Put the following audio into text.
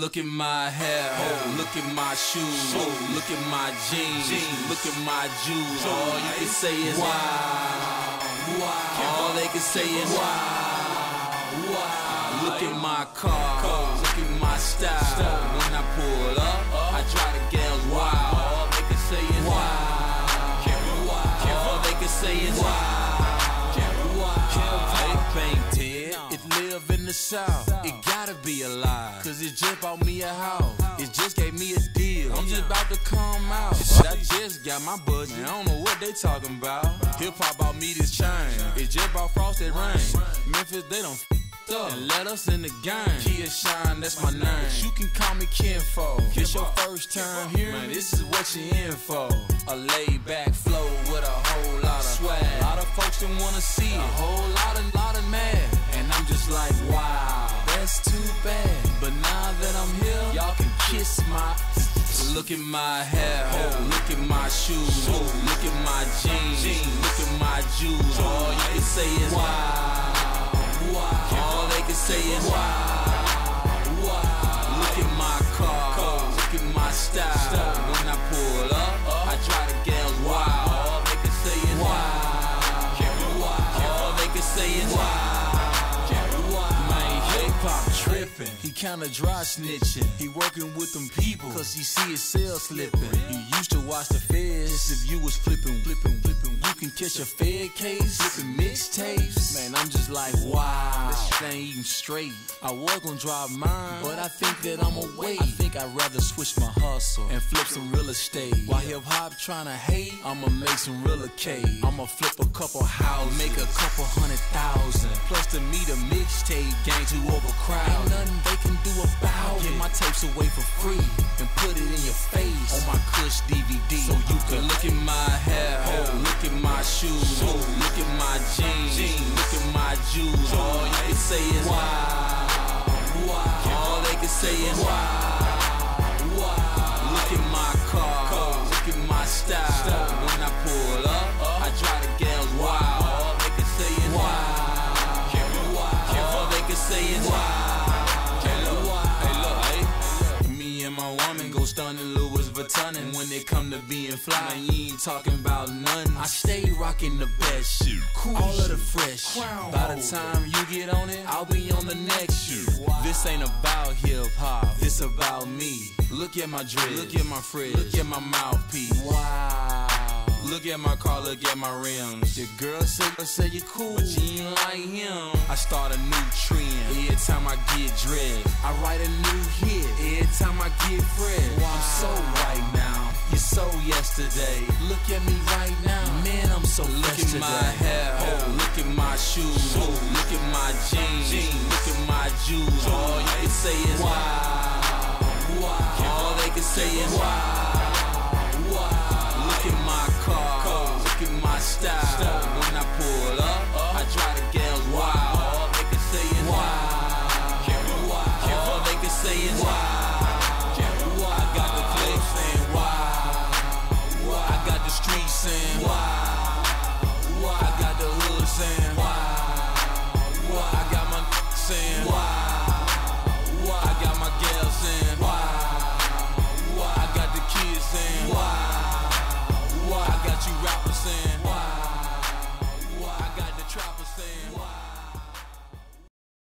look at my hair. Look at my shoes. Look at my jeans. Look at my jewels. All you can say is wow. Wow. All they can say is wow. Wow. Look at my car. Look at my style. When I pull up, I try to get wild. The south. It gotta be alive. Cause it just bought me a house. It just gave me a deal. I'm just about to come out. But I just got my budget. I don't know what they talking about. Hip hop bought me this chain. It just bought frosted rain. Memphis, they don't up and let us in the game. Kia Shine, that's my name. You can call me Kinfo. This your first time here, man. This is what you in for. A laid back flow with a whole lot of swag. A lot of folks don't wanna see it. A whole lot of like, wow, that's too bad. But now that I'm here, y'all can kiss my. Look at my hair, look at my shoes, look at my jeans, look at my jewels. All you can say is wow, wow. All they can say is wow. Kinda dry snitching. He working with them people, cause he see his sales slipping. He used to watch the feds if you was flipping, flipping. You can catch a fed case, flipping mixtapes. Man, I'm just like, wow, this shit ain't even straight. I was gonna drive mine, but I think that I'm away. I think I'd rather switch my hustle and flip some real estate. While hip hop tryna hate, I'ma make some real K. I'ma flip a couple houses, make a couple hundred thousand. Plus to me, the mixtape gang too overcrowded. Ain't nothing they can do about it. Get my tapes away for free and put it in your face on my Kush DVD. So you can look at my hair, look at my shoes, oh, look at my jeans, look at my jewels. All you can say is wow, wow. All they can say is wow. Stunning Louis Vuitton and when it come to being fly, man, you ain't talking about none. I stay rocking the best shoe, cool all of the fresh. By the time you get on it, I'll be on the next shoe. This ain't about hip hop, this about me. Look at my dress, look at my fridge, look at my mouthpiece. Wow. Look at my car, look at my rims. The girl say, say you cool, but you ain't like him. I start a new trend every time I get dressed. I write a new hit every time I get fresh. I'm so right now, you're so yesterday. Look at me right now, man, I'm so Look at my hair, oh, look at my shoes, oh, look at my jeans, look at my jewels. All you can say is wow, wow. All they can say is wow. you rappers saying